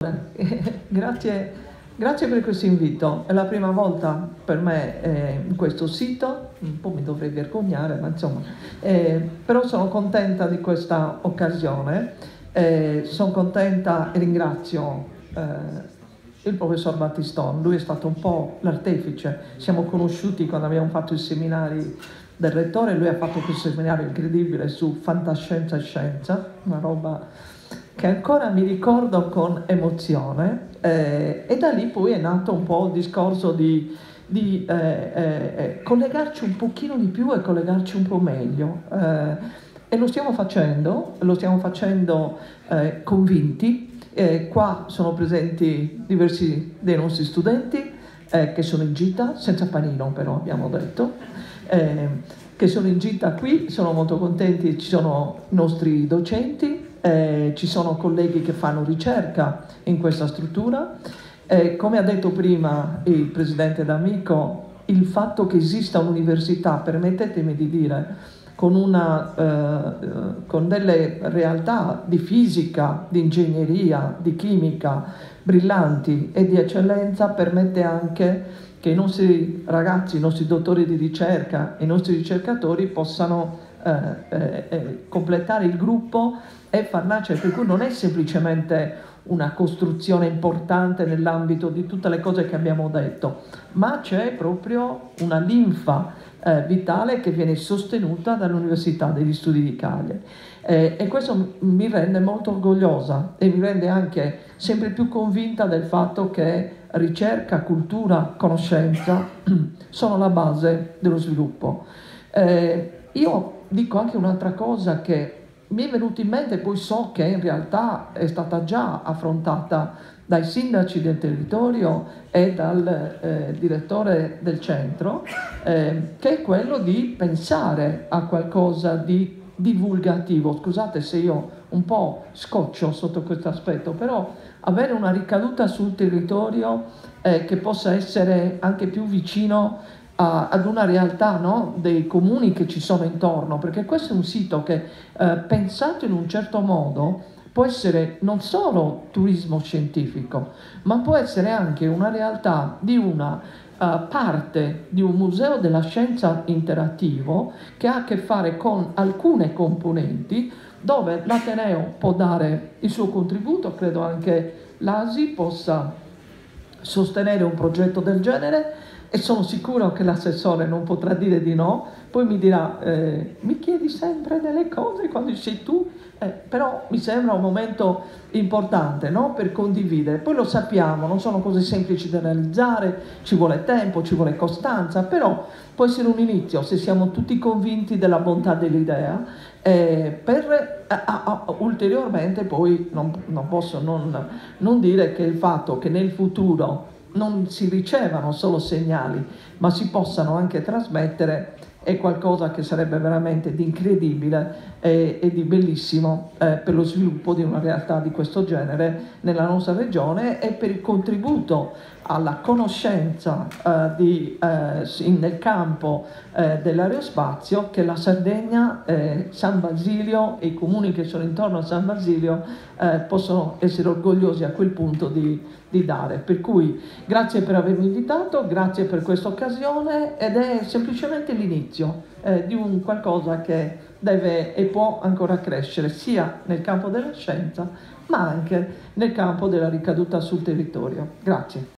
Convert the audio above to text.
Grazie, grazie, per questo invito. È la prima volta per me eh, in questo sito, un po' mi dovrei vergognare, ma insomma, eh, però sono contenta di questa occasione. Eh, sono contenta e ringrazio eh, il professor Battiston, lui è stato un po' l'artefice, siamo conosciuti quando abbiamo fatto i seminari del rettore, lui ha fatto questo seminario incredibile su fantascienza e scienza, una roba che ancora mi ricordo con emozione eh, e da lì poi è nato un po' il discorso di, di eh, eh, eh collegarci un pochino di più e collegarci un po' meglio. Eh, e lo stiamo facendo, lo stiamo facendo convinti. qua sono presenti diversi dei nostri studenti che sono in gita, senza panino però abbiamo detto, che sono in gita qui, sono molto contenti, ci sono i nostri docenti, eh, ci sono colleghi che fanno ricerca in questa struttura. Eh, come ha detto prima il Presidente D'Amico, il fatto che esista un'università, permettetemi di dire, con, una, eh, con, delle realtà di fisica, di ingegneria, di chimica brillanti e di eccellenza, permette anche che i nostri ragazzi, i nostri dottori di ricerca, i nostri ricercatori possano eh, eh, eh, completare il gruppo e far nascere, per cui non è semplicemente una costruzione importante nell'ambito di tutte le cose che abbiamo detto, ma c'è proprio una linfa eh, vitale che viene sostenuta dall'Università degli Studi di Cagliari. Eh, e questo mi rende molto orgogliosa e mi rende anche sempre più convinta del fatto che ricerca, cultura, conoscenza sono la base dello sviluppo. Eh, io dico anche un'altra cosa che mi è venuto in mente, poi so che in realtà è stata già affrontata dai sindaci del territorio e dal eh, direttore del centro, eh, che è quello di pensare a qualcosa di divulgativo. Scusate se io un po' scoccio sotto questo aspetto, però avere una ricaduta sul territorio eh, che possa essere anche più vicino a, ad una realtà no, dei comuni che ci sono intorno, perché questo è un sito che eh, pensato in un certo modo può essere non solo turismo scientifico, ma può essere anche una realtà di una uh, parte di un museo della scienza interattivo che ha a che fare con alcune componenti dove l'Ateneo può dare il suo contributo, credo anche l'ASI possa sostenere un progetto del genere e sono sicuro che l'assessore non potrà dire di no, poi mi dirà eh, mi chiedi sempre delle cose quando sei tu, eh, però mi sembra un momento importante no? per condividere, poi lo sappiamo, non sono cose semplici da realizzare, ci vuole tempo, ci vuole costanza, però può essere un inizio se siamo tutti convinti della bontà dell'idea, eh, per a, a, ulteriormente poi non, non posso non, non dire che il fatto che nel futuro non si ricevano solo segnali, ma si possano anche trasmettere, è qualcosa che sarebbe veramente di incredibile e, e di bellissimo eh, per lo sviluppo di una realtà di questo genere nella nostra regione e per il contributo alla conoscenza eh, di, eh, nel campo eh, dell'aerospazio che la Sardegna, eh, San Basilio e i comuni che sono intorno a San Basilio eh, possono essere orgogliosi a quel punto di, di, dare. Per cui grazie per avermi invitato, grazie per questa occasione ed è semplicemente l'inizio eh, di un qualcosa che deve e può ancora crescere sia nel campo della scienza ma anche nel campo della ricaduta sul territorio. Grazie.